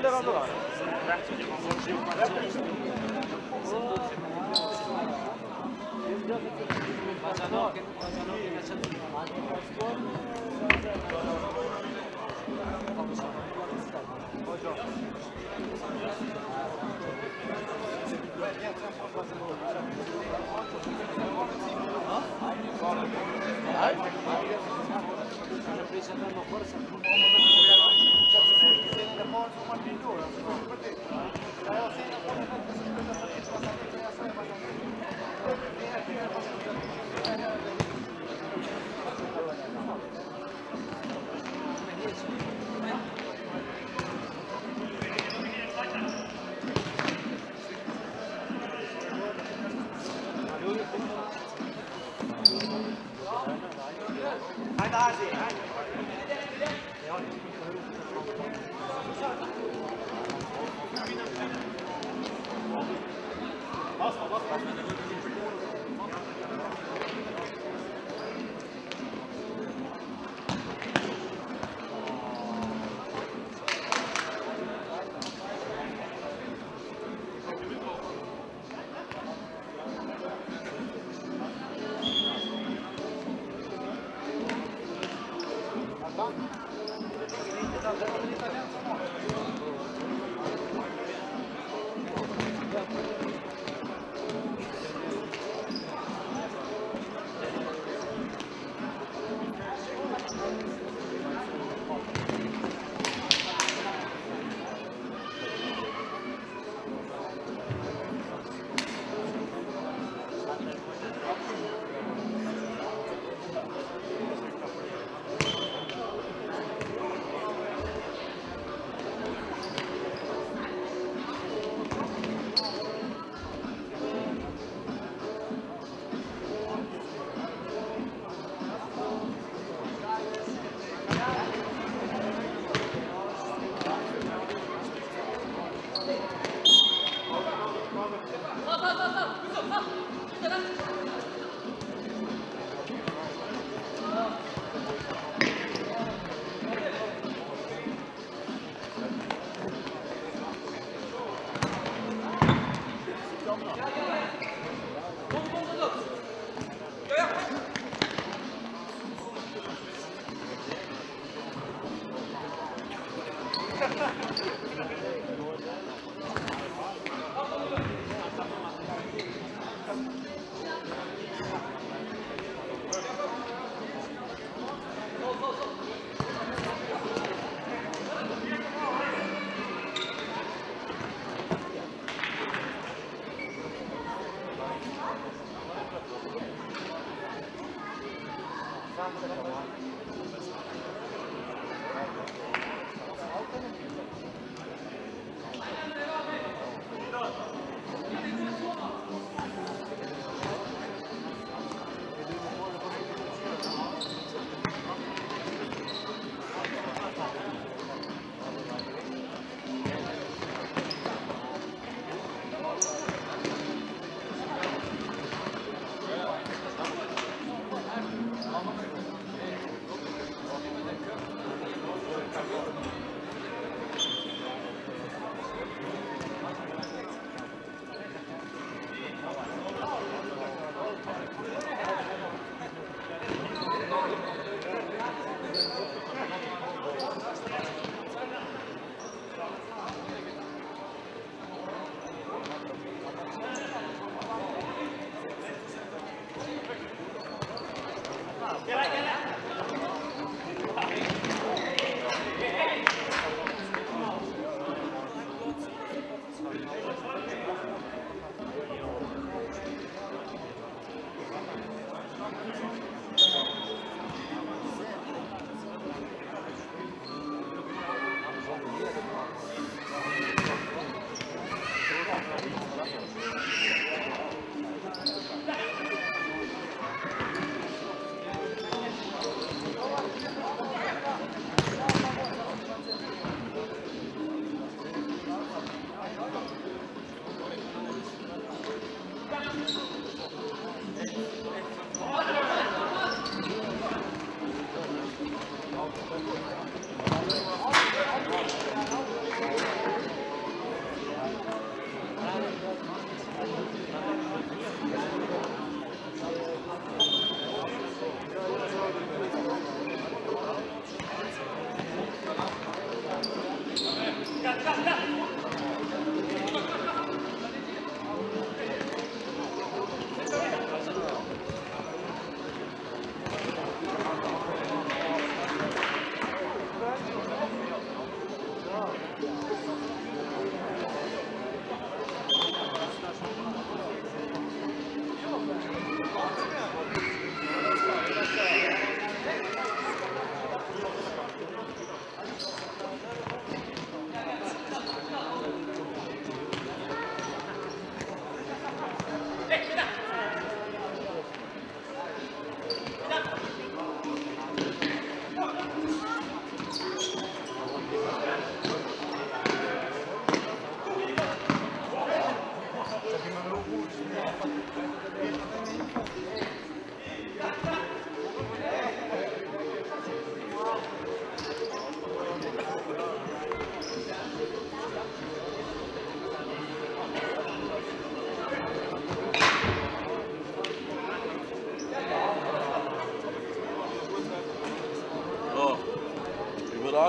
내려가도 안 Ahí. Ahí. Ahí. Hadi hadi. Hadi. Basta, basta. 何だ?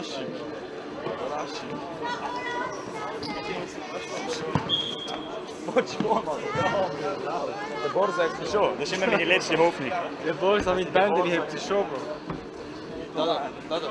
Relaxe. Relaxe. Bord schoon. De borst heeft te show. Dus je met die laatste hoofd niet. De borst aan het band die heeft te show, bro. dada.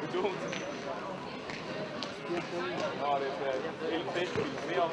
Bedoeld. Nou, dit eh, is hele feestje. Meer als.